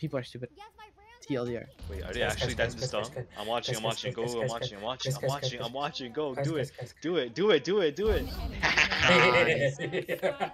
People are stupid. TLDR. Wait, are they actually guys, that dumb? I'm watching, I'm watching, go, I'm watching, I'm watching, I'm watching, I'm watching, go, do it, do it, do it, do it, do it,